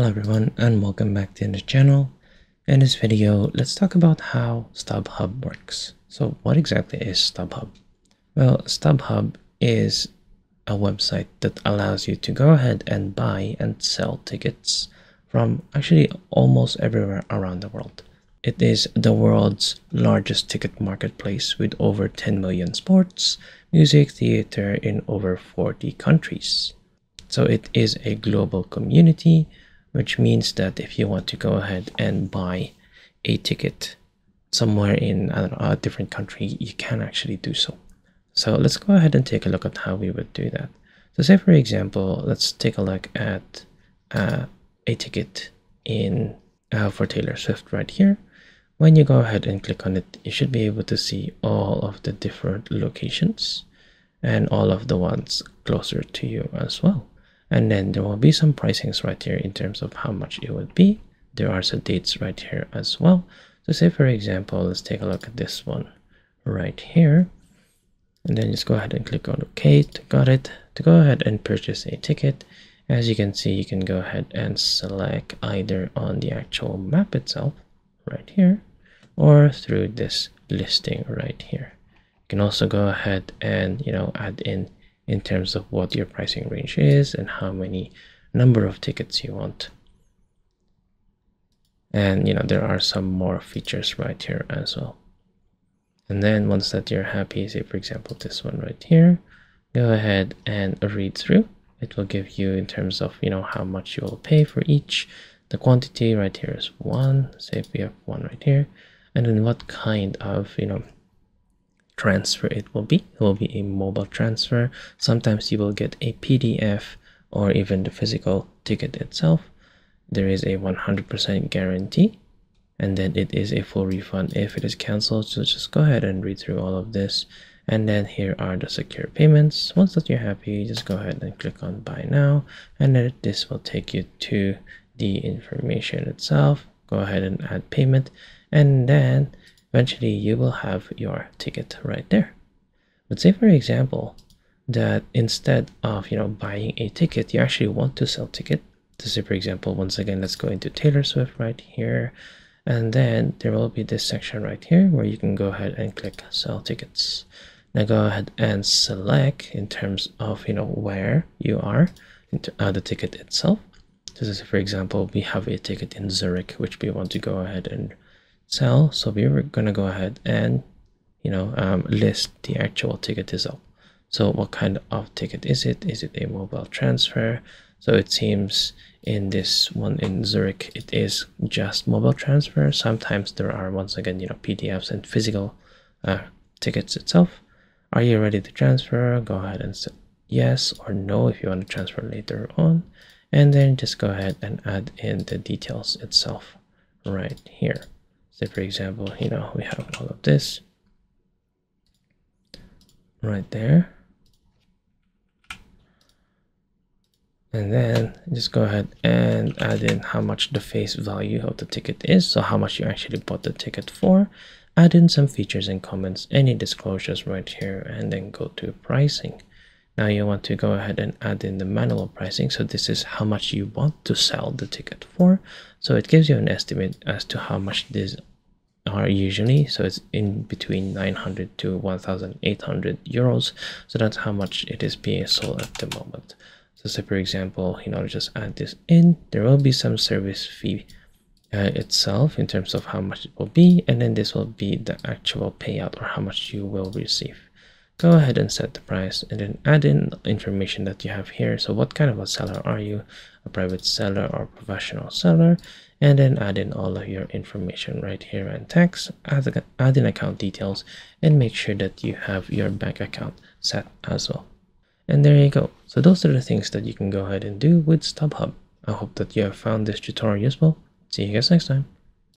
Hello everyone and welcome back to the channel. In this video, let's talk about how StubHub works. So what exactly is StubHub? Well, StubHub is a website that allows you to go ahead and buy and sell tickets from actually almost everywhere around the world. It is the world's largest ticket marketplace with over 10 million sports, music, theater in over 40 countries. So it is a global community, which means that if you want to go ahead and buy a ticket somewhere in know, a different country, you can actually do so. So let's go ahead and take a look at how we would do that. So say for example, let's take a look at uh, a ticket in uh, for Taylor Swift right here. When you go ahead and click on it, you should be able to see all of the different locations and all of the ones closer to you as well. And then there will be some pricings right here in terms of how much it would be. There are some dates right here as well. So say for example, let's take a look at this one right here. And then just go ahead and click on OK got it to go ahead and purchase a ticket. As you can see, you can go ahead and select either on the actual map itself right here or through this listing right here. You can also go ahead and, you know, add in in terms of what your pricing range is and how many number of tickets you want. And, you know, there are some more features right here as well. And then once that you're happy, say for example, this one right here, go ahead and read through. It will give you in terms of, you know, how much you will pay for each. The quantity right here is one, say we have one right here and then what kind of you know transfer it will be. It will be a mobile transfer. Sometimes you will get a pdf or even the physical ticket itself. There is a 100% guarantee and then it is a full refund. If it is canceled so just go ahead and read through all of this. And then here are the secure payments. Once that you're happy just go ahead and click on buy now and then this will take you to the information itself. Go ahead and add payment and then eventually you will have your ticket right there. But say for example that instead of you know buying a ticket you actually want to sell ticket. To say for example once again let's go into taylor swift right here. And then there will be this section right here where you can go ahead and click sell tickets. Now go ahead and select in terms of you know where you are into uh, the ticket itself. So say for example we have a ticket in zurich which we want to go ahead and sell so we're gonna go ahead and you know um, list the actual ticket itself so what kind of ticket is it? Is it a mobile transfer? So it seems in this one in Zurich it is just mobile transfer. Sometimes there are once again you know PDFs and physical uh, tickets itself. Are you ready to transfer? Go ahead and say yes or no if you want to transfer later on. And then just go ahead and add in the details itself right here say for example you know we have all of this right there. And then just go ahead and add in how much the face value of the ticket is. So how much you actually bought the ticket for. Add in some features and comments any disclosures right here and then go to pricing now you want to go ahead and add in the manual pricing. So this is how much you want to sell the ticket for. So it gives you an estimate as to how much these are usually. So it's in between 900 to 1800 euros. So that's how much it is being sold at the moment. So say for example you know just add this in. There will be some service fee uh, itself in terms of how much it will be. And then this will be the actual payout or how much you will receive go ahead and set the price and then add in information that you have here. So what kind of a seller are you? A private seller or professional seller? And then add in all of your information right here and tax add, add in account details and make sure that you have your bank account set as well. And there you go. So those are the things that you can go ahead and do with StubHub. I hope that you have found this tutorial useful. See you guys next time